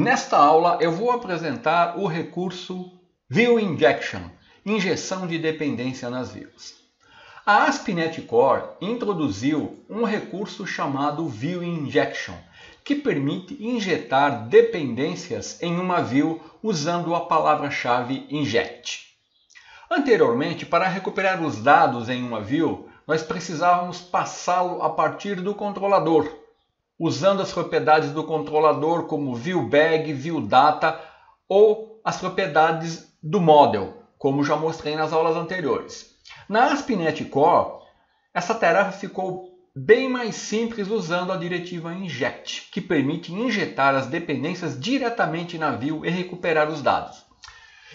Nesta aula eu vou apresentar o recurso View Injection, injeção de dependência nas views. A ASP.NET Core introduziu um recurso chamado View Injection, que permite injetar dependências em uma view usando a palavra-chave inject. Anteriormente, para recuperar os dados em uma view, nós precisávamos passá-lo a partir do controlador, usando as propriedades do controlador como viewBag, viewData ou as propriedades do model, como já mostrei nas aulas anteriores. Na ASP.NET Core, essa tarefa ficou bem mais simples usando a diretiva inject, que permite injetar as dependências diretamente na view e recuperar os dados.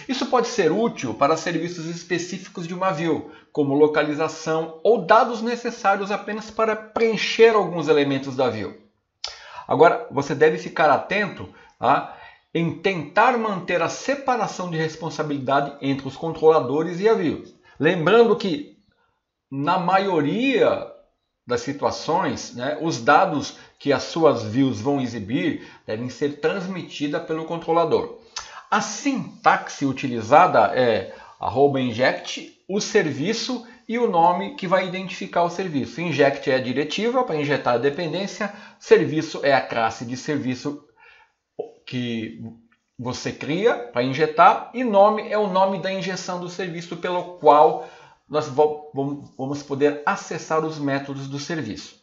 Isso pode ser útil para serviços específicos de uma view, como localização ou dados necessários apenas para preencher alguns elementos da view. Agora, você deve ficar atento tá, em tentar manter a separação de responsabilidade entre os controladores e a view. Lembrando que, na maioria das situações, né, os dados que as suas views vão exibir devem ser transmitidos pelo controlador. A sintaxe utilizada é inject, o serviço e o nome que vai identificar o serviço. Inject é a diretiva para injetar a dependência, serviço é a classe de serviço que você cria para injetar e nome é o nome da injeção do serviço pelo qual nós vamos poder acessar os métodos do serviço.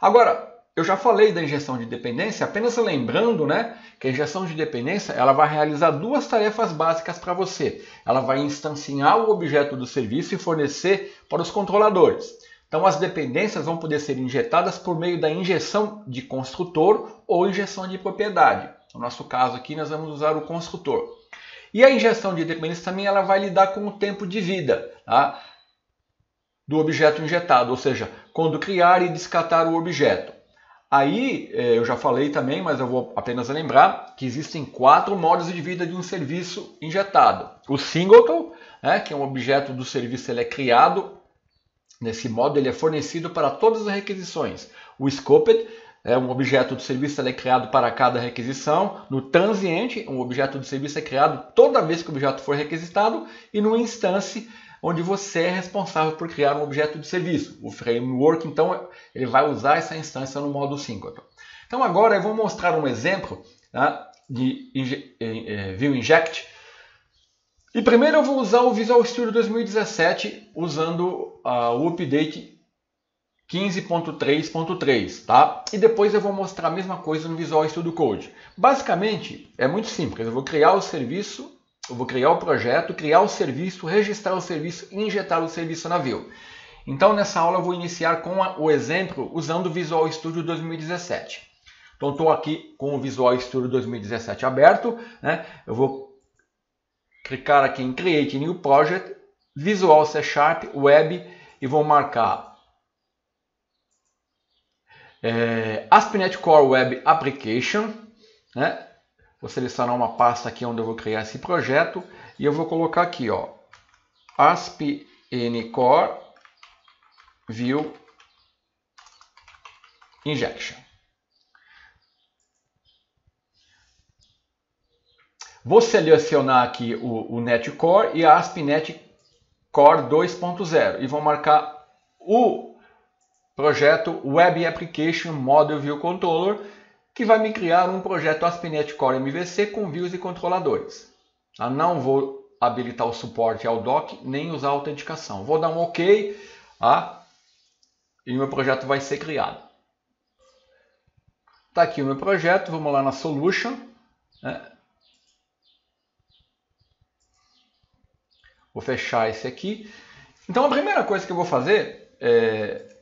Agora, eu já falei da injeção de dependência, apenas lembrando né, que a injeção de dependência ela vai realizar duas tarefas básicas para você. Ela vai instanciar o objeto do serviço e fornecer para os controladores. Então as dependências vão poder ser injetadas por meio da injeção de construtor ou injeção de propriedade. No nosso caso aqui nós vamos usar o construtor. E a injeção de dependência também ela vai lidar com o tempo de vida tá? do objeto injetado, ou seja, quando criar e descartar o objeto. Aí é, eu já falei também, mas eu vou apenas lembrar que existem quatro modos de vida de um serviço injetado. O singleton, né, que é um objeto do serviço, ele é criado nesse modo, ele é fornecido para todas as requisições. O scoped é um objeto do serviço, ele é criado para cada requisição. No transiente, um objeto do serviço é criado toda vez que o objeto for requisitado. E no instance, onde você é responsável por criar um objeto de serviço. O framework, então, ele vai usar essa instância no modo Singleton. Então, agora eu vou mostrar um exemplo tá, de é, View Inject. E primeiro eu vou usar o Visual Studio 2017 usando uh, o update 15.3.3, tá? E depois eu vou mostrar a mesma coisa no Visual Studio Code. Basicamente, é muito simples. Eu vou criar o serviço eu vou criar o projeto, criar o serviço, registrar o serviço injetar o serviço na Vue. Então, nessa aula, eu vou iniciar com o exemplo usando o Visual Studio 2017. Então, estou aqui com o Visual Studio 2017 aberto. Né? Eu vou clicar aqui em Create New Project, Visual C Sharp, Web e vou marcar é, ASP.NET Core Web Application. Né? Vou selecionar uma pasta aqui onde eu vou criar esse projeto e eu vou colocar aqui, ó, ASP ncore view injection. Vou selecionar aqui o, o NetCore e a ASP.NET Core 2.0 e vou marcar o projeto Web Application Model View Controller que vai me criar um projeto ASP.NET Core MVC com views e controladores. Eu tá? não vou habilitar o suporte ao doc, nem usar a autenticação. Vou dar um OK tá? e meu projeto vai ser criado. Está aqui o meu projeto, vamos lá na Solution. Né? Vou fechar esse aqui. Então a primeira coisa que eu vou fazer é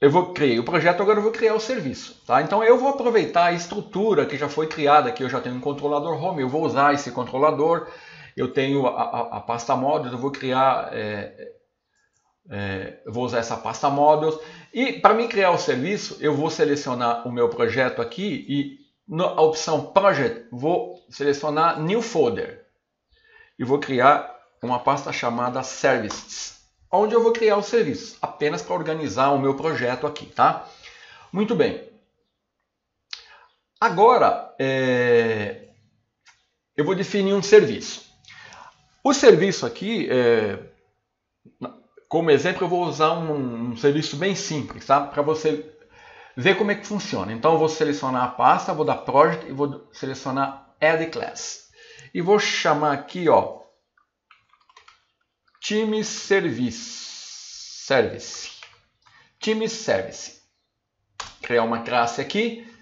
eu vou criar o projeto, agora eu vou criar o serviço. Tá? Então eu vou aproveitar a estrutura que já foi criada aqui. Eu já tenho um controlador home, eu vou usar esse controlador. Eu tenho a, a, a pasta models, eu vou criar, é, é, eu vou usar essa pasta models. E para mim criar o serviço, eu vou selecionar o meu projeto aqui e na opção Project vou selecionar New Folder. E vou criar uma pasta chamada Services onde eu vou criar os serviços, apenas para organizar o meu projeto aqui, tá? Muito bem. Agora, é, eu vou definir um serviço. O serviço aqui, é, como exemplo, eu vou usar um, um serviço bem simples, tá? Para você ver como é que funciona. Então, eu vou selecionar a pasta, vou dar Project e vou selecionar Add Class. E vou chamar aqui, ó, Time Service. Service. Time Service. Criar uma classe aqui.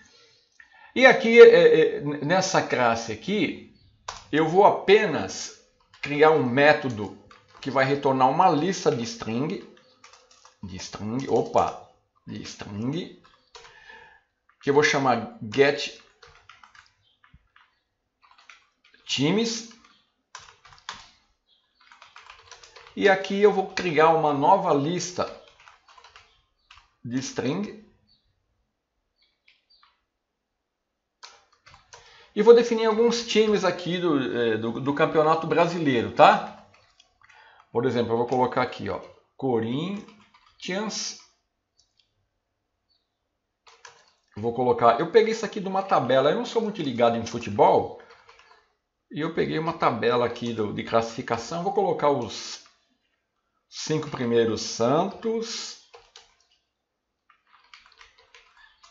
E aqui, é, é, nessa classe aqui, eu vou apenas criar um método que vai retornar uma lista de string, de string, opa, de string, que eu vou chamar get times. E aqui eu vou criar uma nova lista de string E vou definir alguns times aqui do, é, do, do, campeonato brasileiro, tá? Por exemplo, eu vou colocar aqui, ó, Corinthians. Vou colocar, eu peguei isso aqui de uma tabela, eu não sou muito ligado em futebol, e eu peguei uma tabela aqui do, de classificação, vou colocar os cinco primeiros Santos,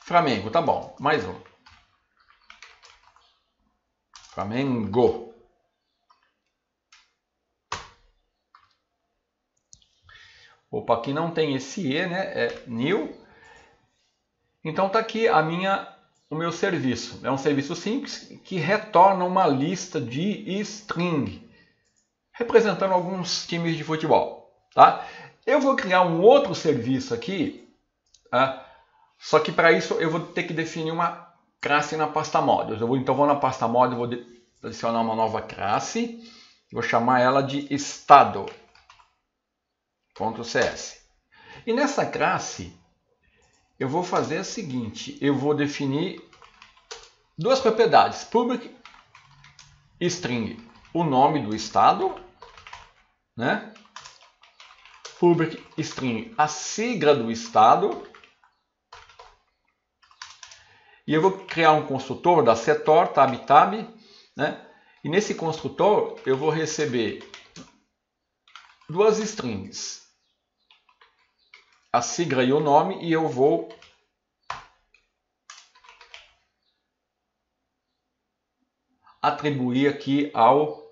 Flamengo, tá bom, mais um. Flamengo. Opa, aqui não tem esse E, né? É new. Então tá aqui a minha, o meu serviço. É um serviço simples que retorna uma lista de string, representando alguns times de futebol. Tá? Eu vou criar um outro serviço aqui, tá? só que para isso eu vou ter que definir uma classe na pasta modules. Eu vou, então vou na pasta modules, vou adicionar uma nova classe, vou chamar ela de estado.cs. E nessa classe eu vou fazer o seguinte, eu vou definir duas propriedades, public e string, o nome do estado, né? Public string, a sigla do estado e eu vou criar um construtor da setor, tab, tab, né? E nesse construtor eu vou receber duas strings, a sigla e o nome, e eu vou atribuir aqui ao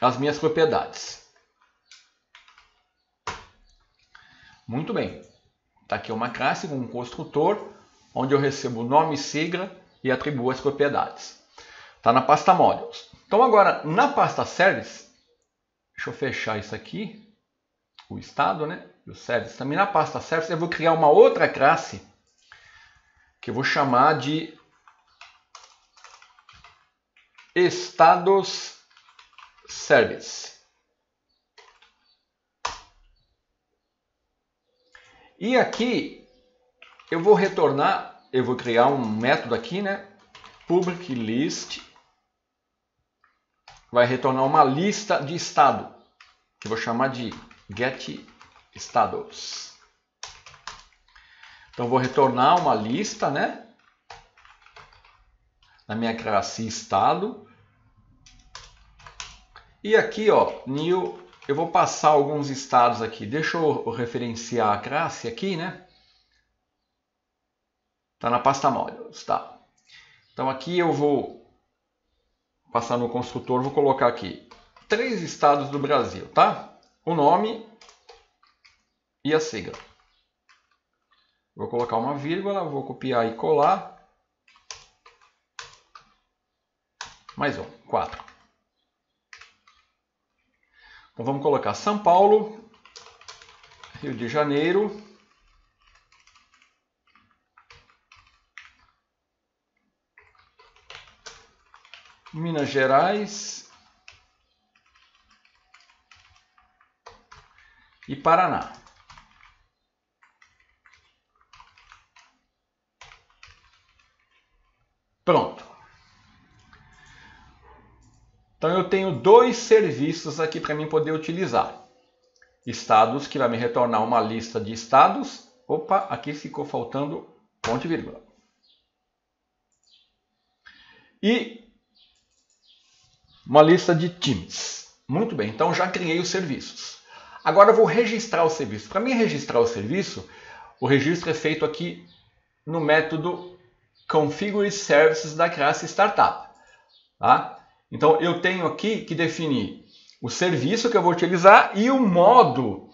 as minhas propriedades. Muito bem. Está aqui uma classe com um construtor, onde eu recebo o nome sigla e atribuo as propriedades. Está na pasta Modules. Então agora, na pasta Service, deixa eu fechar isso aqui, o estado, né? E o Service. Também na pasta Service eu vou criar uma outra classe que eu vou chamar de estados service. E aqui eu vou retornar, eu vou criar um método aqui, né? Public list vai retornar uma lista de estado, que eu vou chamar de get status. Então vou retornar uma lista, né? Na minha classe estado. E aqui, ó, new eu vou passar alguns estados aqui. Deixa eu referenciar a classe aqui, né? Está na pasta modules, tá? Então aqui eu vou passar no construtor, vou colocar aqui três estados do Brasil, tá? O nome e a sigla. Vou colocar uma vírgula, vou copiar e colar. Mais um, quatro. Então vamos colocar São Paulo, Rio de Janeiro, Minas Gerais e Paraná. Pronto. Então eu tenho dois serviços aqui para mim poder utilizar. Estados, que vai me retornar uma lista de estados. Opa, aqui ficou faltando ponto e vírgula. E uma lista de times. Muito bem, então já criei os serviços. Agora eu vou registrar o serviço. Para mim registrar o serviço, o registro é feito aqui no método Configure Services da classe Startup. Tá? Então eu tenho aqui que definir o serviço que eu vou utilizar e o modo.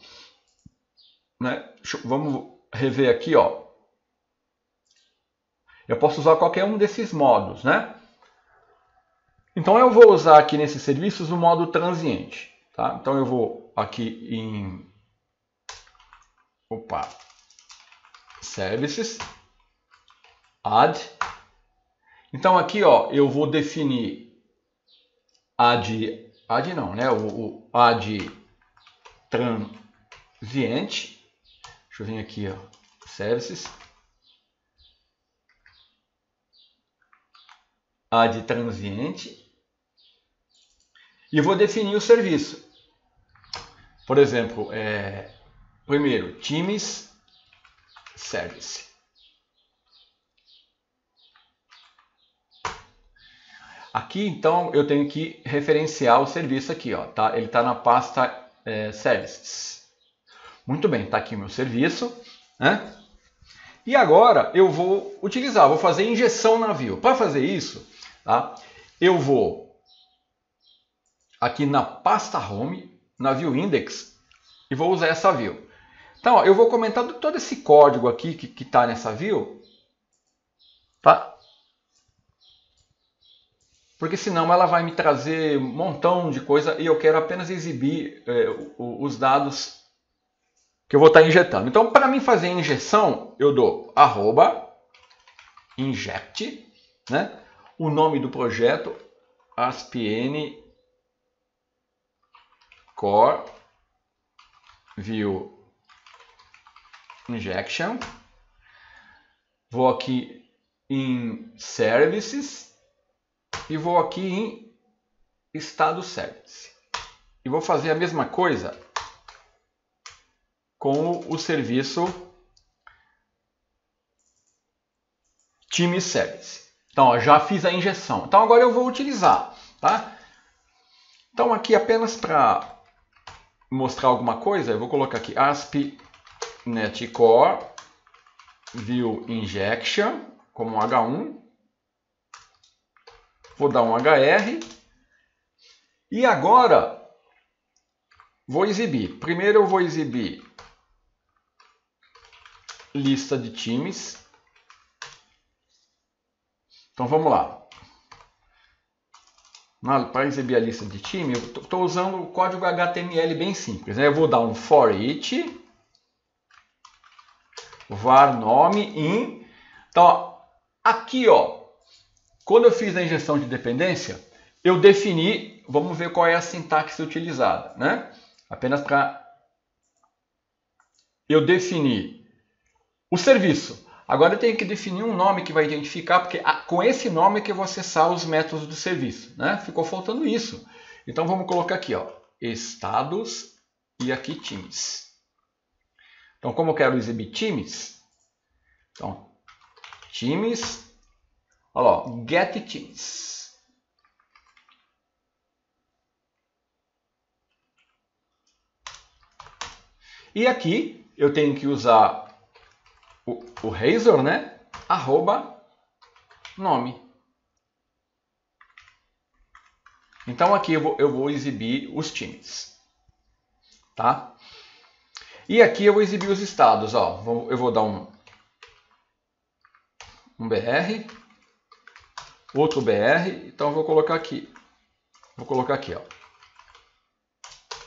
Né? Vamos rever aqui. Ó. Eu posso usar qualquer um desses modos. Né? Então eu vou usar aqui nesses serviços o modo transiente. Tá? Então eu vou aqui em opa, Services, Add. Então aqui ó, eu vou definir add, add não, né? O, o add transiente. Deixa eu vir aqui, ó, services. Add transiente. E vou definir o serviço. Por exemplo, é, primeiro, times service. Aqui, então, eu tenho que referenciar o serviço aqui, ó, tá? Ele está na pasta é, Services. Muito bem, está aqui o meu serviço, né? E agora eu vou utilizar, vou fazer injeção na view. Para fazer isso, tá? eu vou aqui na pasta Home, na View Index, e vou usar essa view. Então, ó, eu vou comentar todo esse código aqui que está nessa view, tá? Porque senão ela vai me trazer um montão de coisa e eu quero apenas exibir é, os dados que eu vou estar injetando. Então, para mim fazer a injeção, eu dou arroba inject, né? o nome do projeto, aspn core view injection. Vou aqui em services e vou aqui em estado service. E vou fazer a mesma coisa com o serviço time service. Então, ó, já fiz a injeção. Então, agora eu vou utilizar, tá? Então, aqui apenas para mostrar alguma coisa, eu vou colocar aqui ASP netcore view injection como H1 Vou dar um HR. E agora vou exibir. Primeiro eu vou exibir lista de times. Então vamos lá. Para exibir a lista de time, eu estou usando o código HTML bem simples. Né? Eu vou dar um for each var nome in. Então, aqui ó, quando eu fiz a injeção de dependência, eu defini, vamos ver qual é a sintaxe utilizada, né? Apenas para eu definir o serviço. Agora eu tenho que definir um nome que vai identificar, porque com esse nome é que eu vou acessar os métodos do serviço, né? Ficou faltando isso. Então vamos colocar aqui, ó, estados e aqui times. Então como eu quero exibir times, então times Olha lá, get teams. E aqui eu tenho que usar o, o Razor, né? Arroba nome. Então aqui eu vou, eu vou exibir os times. Tá? E aqui eu vou exibir os estados. Ó. Eu vou dar um, um BR outro BR, então eu vou colocar aqui. Vou colocar aqui, ó.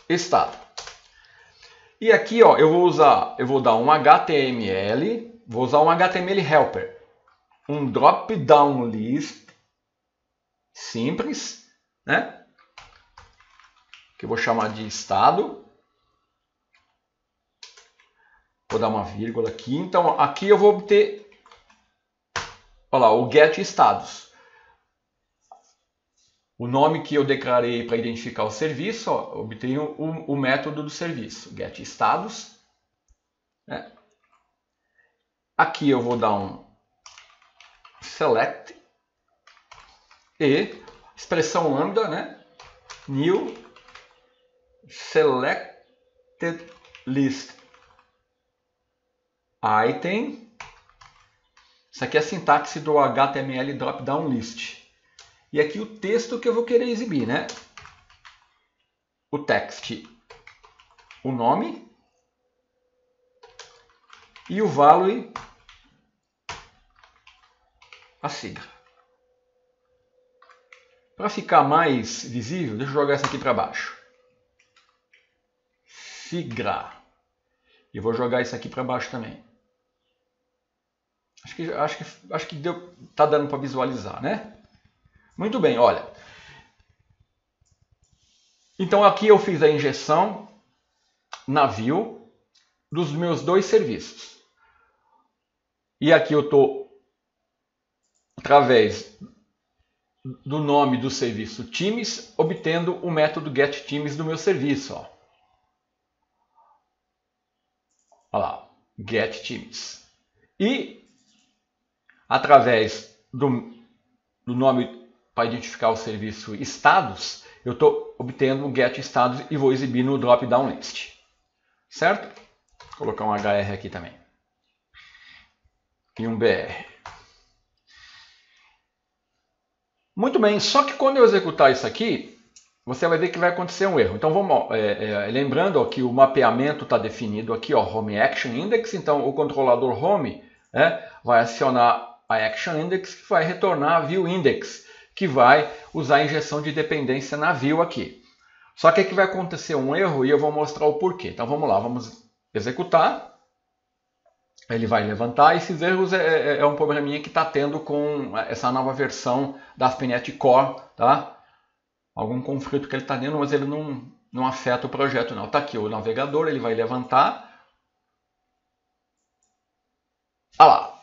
Estado. E aqui, ó, eu vou usar, eu vou dar um HTML, vou usar um HTML helper, um drop down list simples, né? Que eu vou chamar de estado. Vou dar uma vírgula aqui. Então, aqui eu vou ter, olha lá, o get estados o nome que eu declarei para identificar o serviço, ó, obtenho o, o, método do serviço, get status. Né? Aqui eu vou dar um select e expressão lambda, né? New selected list item. Isso aqui é a sintaxe do HTML Dropdown List. E aqui o texto que eu vou querer exibir, né? O text, o nome e o value, a sigla. Para ficar mais visível, deixa eu jogar isso aqui para baixo. Sigla. E vou jogar isso aqui para baixo também. Acho que, acho que, acho que deu, tá dando para visualizar, né? Muito bem, olha. Então aqui eu fiz a injeção navio dos meus dois serviços. E aqui eu estou, através do nome do serviço Teams, obtendo o método getTeams do meu serviço. Ó. Olha lá, getTeams. E através do, do nome para identificar o serviço estados, eu estou obtendo um get estados e vou exibir no drop-down list. Certo? Vou colocar um HR aqui também. E um BR. Muito bem, só que quando eu executar isso aqui, você vai ver que vai acontecer um erro. Então vamos, é, é, lembrando ó, que o mapeamento está definido aqui, ó, Home Action Index, então o controlador Home é, vai acionar a Action Index que vai retornar a View Index que vai usar a injeção de dependência na view aqui. Só que aqui vai acontecer um erro e eu vou mostrar o porquê. Então vamos lá, vamos executar. Ele vai levantar. Esses erros é, é, é um probleminha que está tendo com essa nova versão da ASP.NET Core. Tá? Algum conflito que ele está tendo, mas ele não, não afeta o projeto não. Está aqui o navegador, ele vai levantar. Olha lá,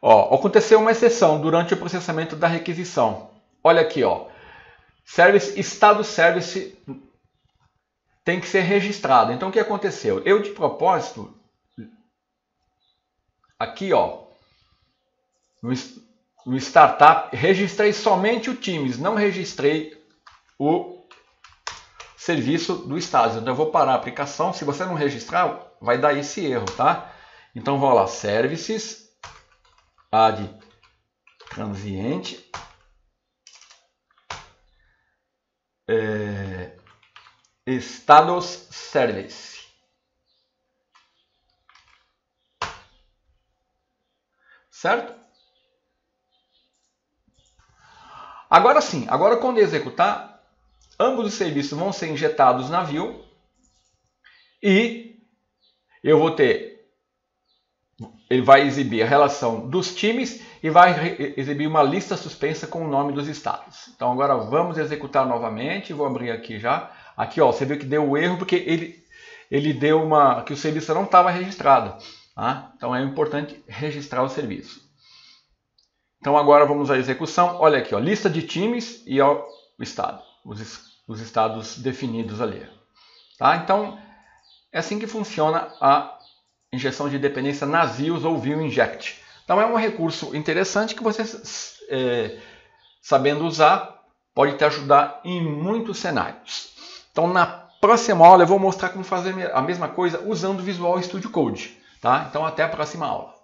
Ó, aconteceu uma exceção durante o processamento da requisição. Olha aqui, ó. Service, estado service tem que ser registrado. Então o que aconteceu? Eu de propósito aqui, ó, no, no startup registrei somente o Teams, não registrei o serviço do estágio. Então eu vou parar a aplicação. Se você não registrar, vai dar esse erro, tá? Então vou lá, services add transiente é, status service. Certo? Agora sim, agora quando executar, ambos os serviços vão ser injetados na view e eu vou ter ele vai exibir a relação dos times e vai exibir uma lista suspensa com o nome dos estados. Então agora vamos executar novamente, vou abrir aqui já. Aqui ó, você viu que deu o erro porque ele, ele deu uma que o serviço não estava registrado. Tá? Então é importante registrar o serviço. Então agora vamos à execução. Olha aqui, ó, lista de times e ó, o estado, os, os estados definidos ali. Tá? Então é assim que funciona a injeção de dependência nas views ou view inject. Então é um recurso interessante que você, é, sabendo usar, pode te ajudar em muitos cenários. Então na próxima aula eu vou mostrar como fazer a mesma coisa usando Visual Studio Code. Tá? Então até a próxima aula.